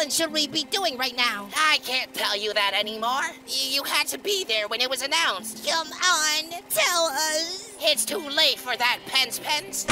villain should we be doing right now? I can't tell you that anymore. You had to be there when it was announced. Come on, tell us. It's too late for that, Pence Pence.